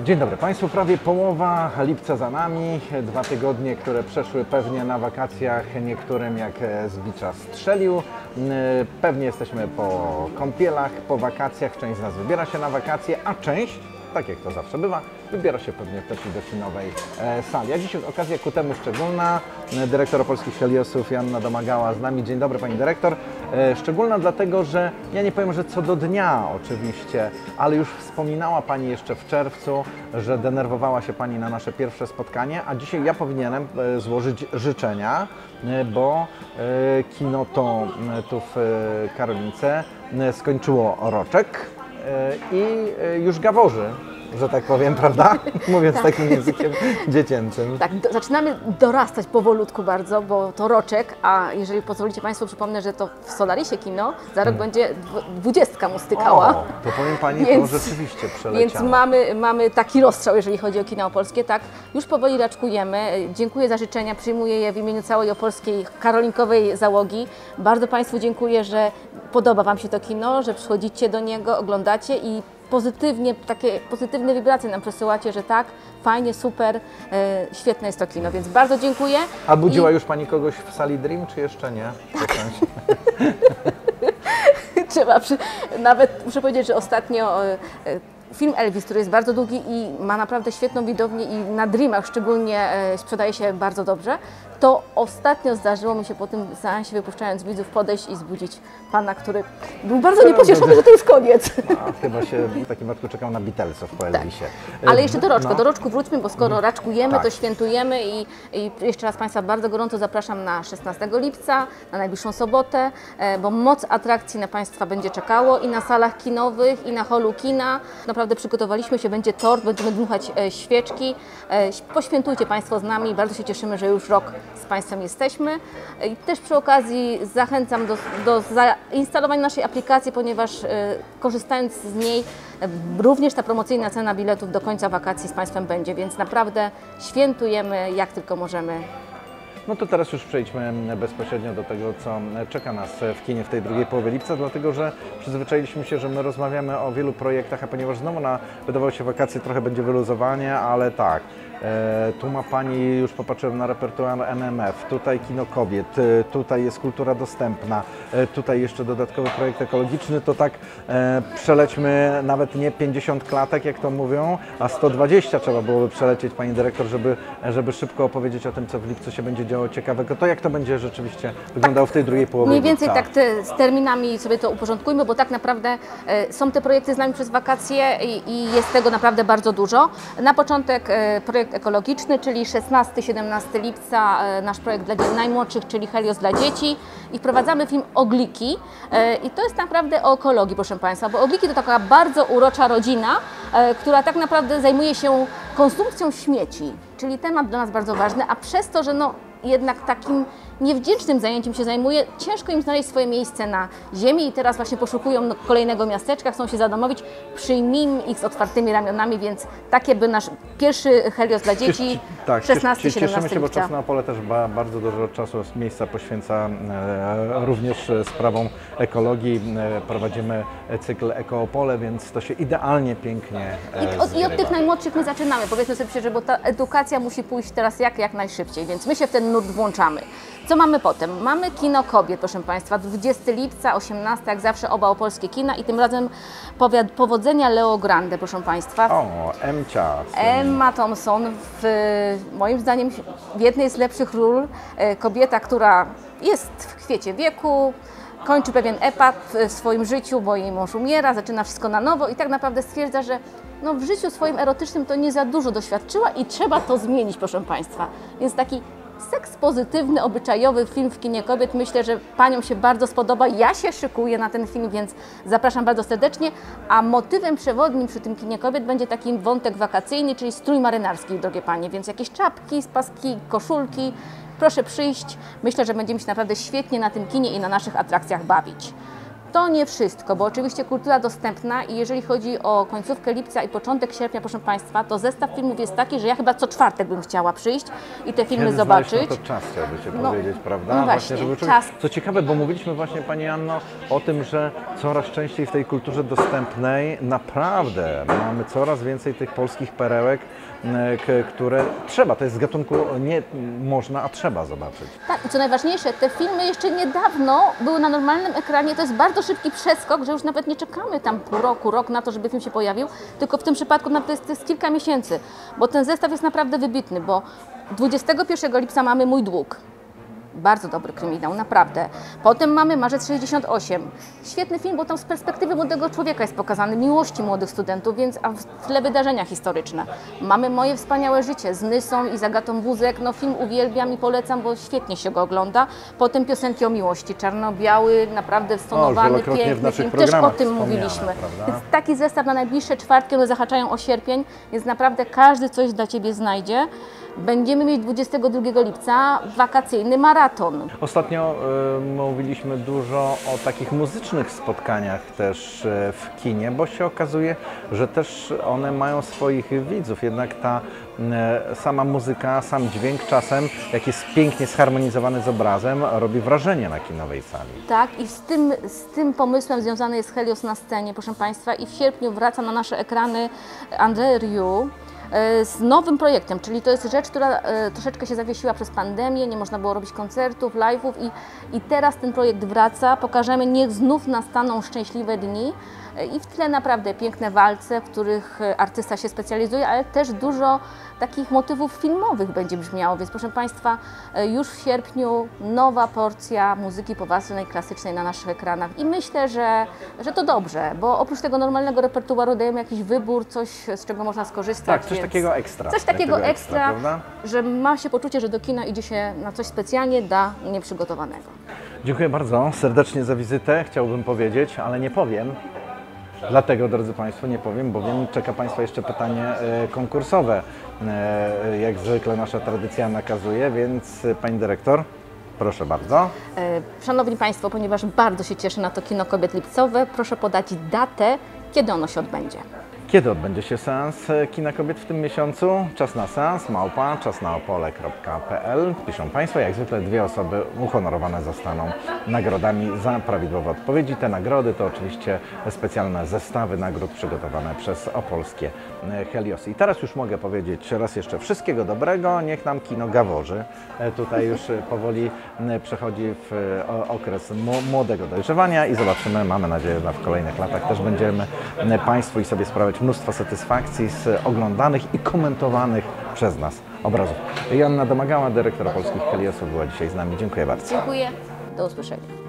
Dzień dobry Państwu, prawie połowa lipca za nami, dwa tygodnie, które przeszły pewnie na wakacjach, niektórym jak z bicza strzelił. Pewnie jesteśmy po kąpielach, po wakacjach, część z nas wybiera się na wakacje, a część, tak jak to zawsze bywa, wybiera się pewnie i do kinowej e, sali. A dzisiaj okazja ku temu szczególna. Dyrektor Opolskich Heliosów Janna Domagała z nami. Dzień dobry Pani Dyrektor. E, szczególna dlatego, że ja nie powiem, że co do dnia oczywiście, ale już wspominała Pani jeszcze w czerwcu, że denerwowała się Pani na nasze pierwsze spotkanie, a dzisiaj ja powinienem e, złożyć życzenia, bo kino to tu w Karolince skończyło roczek i już gaworzy że tak powiem, prawda? Mówiąc tak. takim językiem dziecięcym. Tak, do, zaczynamy dorastać powolutku bardzo, bo to roczek, a jeżeli pozwolicie Państwo, przypomnę, że to w Solarisie kino za rok hmm. będzie dwudziestka mu stykała. O, to powiem Pani, więc, to rzeczywiście przeleciało. Więc mamy, mamy taki rozstrzał, jeżeli chodzi o kino opolskie, tak? Już powoli raczkujemy. Dziękuję za życzenia, przyjmuję je w imieniu całej opolskiej karolinkowej załogi. Bardzo Państwu dziękuję, że podoba Wam się to kino, że przychodzicie do niego, oglądacie i pozytywnie, takie pozytywne wibracje nam przesyłacie, że tak, fajnie, super, e, świetne jest to kino, więc bardzo dziękuję. A budziła I... już Pani kogoś w sali Dream, czy jeszcze nie? Tak. Trzeba, przy... nawet muszę powiedzieć, że ostatnio e, film Elvis, który jest bardzo długi i ma naprawdę świetną widownię i na Dreamach szczególnie e, sprzedaje się bardzo dobrze, to ostatnio zdarzyło mi się po tym seansie, wypuszczając widzów, podejść i zbudzić pana, który był bardzo niepocieszony, że to już koniec. A, chyba się w takim wypadku czekał na Beatlesów po tak. Elvisie. Tak. Ale jeszcze do roczka, no. do roczku wróćmy, bo skoro mhm. raczkujemy, tak. to świętujemy i, i, jeszcze raz Państwa bardzo gorąco zapraszam na 16 lipca, na najbliższą sobotę, e, bo moc atrakcji na Państwa będzie czekało i na salach kinowych, i na holu kina. Naprawdę przygotowaliśmy się, będzie tort, będziemy dmuchać e, świeczki. E, poświętujcie Państwo z nami, bardzo się cieszymy, że już rok z Państwem jesteśmy. I też przy okazji zachęcam do, do zainstalowania naszej aplikacji, ponieważ e, korzystając z niej e, również ta promocyjna cena biletów do końca wakacji z Państwem będzie, więc naprawdę świętujemy jak tylko możemy no to teraz już przejdźmy bezpośrednio do tego, co czeka nas w kinie w tej drugiej połowie lipca, dlatego że przyzwyczailiśmy się, że my rozmawiamy o wielu projektach, a ponieważ znowu na wydawało się wakacje trochę będzie wyluzowanie, ale tak, E, tu ma Pani, już popatrzyłem na repertuar NMF, tutaj Kino Kobiet, e, tutaj jest kultura dostępna, e, tutaj jeszcze dodatkowy projekt ekologiczny, to tak przelećmy nawet nie 50 klatek, jak to mówią, a 120 trzeba byłoby przelecieć Pani Dyrektor, żeby, żeby szybko opowiedzieć o tym, co w lipcu się będzie działo ciekawego. To jak to będzie rzeczywiście wyglądało w tej drugiej połowie Mniej więcej tak te, z terminami sobie to uporządkujmy, bo tak naprawdę są te projekty z nami przez wakacje i, i jest tego naprawdę bardzo dużo. Na początek projekt ekologiczny, czyli 16-17 lipca e, nasz projekt dla najmłodszych, czyli Helios dla dzieci i wprowadzamy film Ogliki e, i to jest naprawdę o ekologii, proszę Państwa, bo Ogliki to taka bardzo urocza rodzina, e, która tak naprawdę zajmuje się konsumpcją śmieci, czyli temat dla nas bardzo ważny, a przez to, że no jednak takim niewdzięcznym zajęciem się zajmuje, ciężko im znaleźć swoje miejsce na ziemi i teraz właśnie poszukują no, kolejnego miasteczka, chcą się zadomowić. Przyjmijmy ich z otwartymi ramionami, więc takie by nasz pierwszy Helios dla dzieci, tak, 16-17 Cieszymy się, bo czas na Opole też bardzo dużo czasu, miejsca poświęca e, również sprawom ekologii. E, prowadzimy cykl Ekoopole, więc to się idealnie, pięknie e, I od, I od tych najmłodszych my zaczynamy. Powiedzmy sobie szczerze, bo ta edukacja musi pójść teraz jak, jak najszybciej, więc my się w ten nurt włączamy. Co mamy potem? Mamy Kino Kobiet, proszę Państwa, 20 lipca, 18, jak zawsze oba opolskie kina i tym razem powiad, powodzenia Leo Grande, proszę Państwa. O, Emcia. Emma Thompson, w, moim zdaniem w jednej z lepszych ról, e, kobieta, która jest w kwiecie wieku, kończy pewien etap w swoim życiu, bo jej mąż umiera, zaczyna wszystko na nowo i tak naprawdę stwierdza, że no, w życiu swoim erotycznym to nie za dużo doświadczyła i trzeba to zmienić, proszę Państwa. Więc taki seks pozytywny, obyczajowy film w kinie kobiet. Myślę, że Paniom się bardzo spodoba. Ja się szykuję na ten film, więc zapraszam bardzo serdecznie. A motywem przewodnim przy tym kinie kobiet będzie taki wątek wakacyjny, czyli strój marynarski, drogie Panie. Więc jakieś czapki, spaski, koszulki. Proszę przyjść. Myślę, że będziemy się naprawdę świetnie na tym kinie i na naszych atrakcjach bawić. To nie wszystko, bo oczywiście kultura dostępna i jeżeli chodzi o końcówkę lipca i początek sierpnia, proszę Państwa, to zestaw filmów jest taki, że ja chyba co czwartek bym chciała przyjść i te filmy Kiedy zobaczyć. na to czas, chciałby się No, powiedzieć, prawda? no właśnie, żeby człowiek... czas. Co ciekawe, bo mówiliśmy właśnie Pani Anno o tym, że coraz częściej w tej kulturze dostępnej naprawdę mamy coraz więcej tych polskich perełek, które trzeba, to jest z gatunku nie można, a trzeba zobaczyć. Tak, i co najważniejsze, te filmy jeszcze niedawno były na normalnym ekranie. To jest bardzo szybki przeskok, że już nawet nie czekamy tam pół roku, rok na to, żeby film się pojawił, tylko w tym przypadku naprawdę jest, jest kilka miesięcy, bo ten zestaw jest naprawdę wybitny, bo 21 lipca mamy Mój Dług. Bardzo dobry kryminał, naprawdę. Potem mamy Marzec 68. Świetny film, bo tam z perspektywy młodego człowieka jest pokazany, miłości młodych studentów, więc a w tle wydarzenia historyczne. Mamy Moje wspaniałe życie z Nysą i Zagatą Buzek. No film uwielbiam i polecam, bo świetnie się go ogląda. Potem piosenki o miłości, czarno-biały, naprawdę stonowany, piękny film. Też o tym mówiliśmy. Więc taki zestaw na najbliższe czwartki, one zahaczają o sierpień, więc naprawdę każdy coś dla Ciebie znajdzie. Będziemy mieć 22 lipca wakacyjny maraton. Ostatnio y, mówiliśmy dużo o takich muzycznych spotkaniach też y, w kinie, bo się okazuje, że też one mają swoich widzów. Jednak ta y, sama muzyka, sam dźwięk czasem, jak jest pięknie zharmonizowany z obrazem, robi wrażenie na kinowej sali. Tak, i z tym, z tym pomysłem związany jest Helios na scenie, proszę Państwa, i w sierpniu wraca na nasze ekrany André Rieu z nowym projektem, czyli to jest rzecz, która e, troszeczkę się zawiesiła przez pandemię, nie można było robić koncertów, live'ów i, i teraz ten projekt wraca, pokażemy, niech znów nastaną szczęśliwe dni. E, i w tle naprawdę piękne walce, w których e, artysta się specjalizuje, ale też dużo takich motywów filmowych będzie brzmiało, więc proszę Państwa, e, już w sierpniu nowa porcja muzyki poważnej, klasycznej na naszych ekranach i myślę, że, że to dobrze, bo oprócz tego normalnego repertuaru dajemy jakiś wybór, coś z czego można skorzystać. Tak, coś takiego ekstra. Coś takiego ekstra, prawda? że ma się poczucie, że do kina idzie się na coś specjalnie dla nieprzygotowanego. Dziękuję bardzo serdecznie za wizytę, chciałbym powiedzieć, ale nie powiem. Dlatego, drodzy Państwo, nie powiem, bowiem czeka Państwa jeszcze pytanie e, konkursowe. E, Jak zwykle nasza tradycja nakazuje, więc e, Pani Dyrektor, proszę bardzo. E, Szanowni Państwo, ponieważ bardzo się cieszę na to kino kobiet lipcowe, proszę podać datę, kiedy ono się odbędzie. Kiedy odbędzie się seans e, Kina Kobiet w tym miesiącu? Czas na seans, małpa, czasnaopole.pl. Piszą Państwo, jak zwykle dwie osoby uhonorowane zostaną nagrodami za prawidłowe odpowiedzi. Te nagrody to oczywiście specjalne zestawy nagród przygotowane przez opolskie e, Heliosy. I teraz już mogę powiedzieć raz jeszcze wszystkiego dobrego, niech nam kino gaworzy. E, Tutaj już powoli przechodzi w okres młodego dojrzewania i zobaczymy, mamy nadzieję, że w kolejnych latach też będziemy Państwu i sobie sprawiać mnóstwo satysfakcji z oglądanych i komentowanych przez nas obrazów. Joanna Domagała, dyrektor polskich Heliosów była dzisiaj z nami. Dziękuję bardzo. Dziękuję, do usłyszenia.